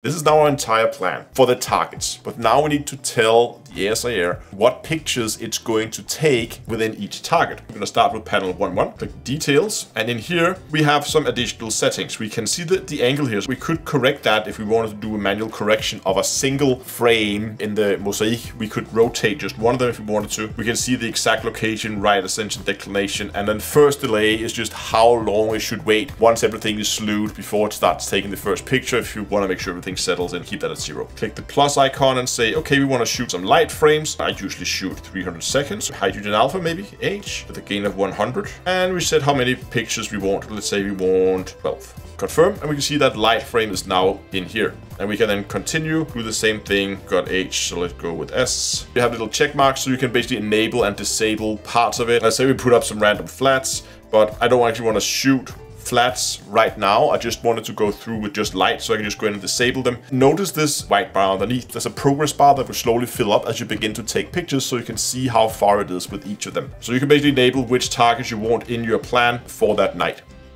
This is now our entire plan for the targets, but now we need to tell the ASIAIR what pictures it's going to take within each target. We're going to start with panel 1-1, click details, and in here we have some additional settings. We can see the, the angle here. So we could correct that if we wanted to do a manual correction of a single frame in the mosaic. We could rotate just one of them if we wanted to. We can see the exact location, right ascension, declination, and then first delay is just how long it should wait once everything is slewed before it starts taking the first picture if you want to make sure everything settles and keep that at zero. Click the plus icon and say, okay, we want to shoot some light frames. I usually shoot 300 seconds. Hydrogen alpha maybe, H, with a gain of 100. And we set how many pictures we want. Let's say we want 12 confirm and we can see that light frame is now in here and we can then continue do the same thing got H so let's go with S you have little check marks so you can basically enable and disable parts of it let's say we put up some random flats but I don't actually want to shoot flats right now. I just wanted to go through with just light so I can just go in and disable them. Notice this white bar underneath. There's a progress bar that will slowly fill up as you begin to take pictures so you can see how far it is with each of them. So you can basically enable which targets you want in your plan for that night.